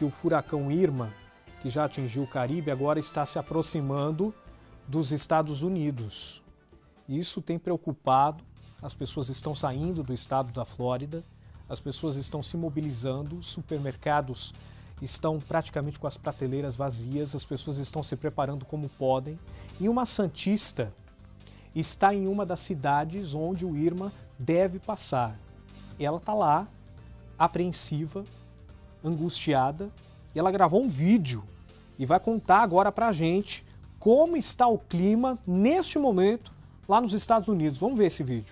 que o furacão Irma, que já atingiu o Caribe, agora está se aproximando dos Estados Unidos. Isso tem preocupado, as pessoas estão saindo do estado da Flórida, as pessoas estão se mobilizando, supermercados estão praticamente com as prateleiras vazias, as pessoas estão se preparando como podem. E uma Santista está em uma das cidades onde o Irma deve passar. Ela está lá, apreensiva, angustiada, e ela gravou um vídeo e vai contar agora para a gente como está o clima neste momento lá nos Estados Unidos. Vamos ver esse vídeo.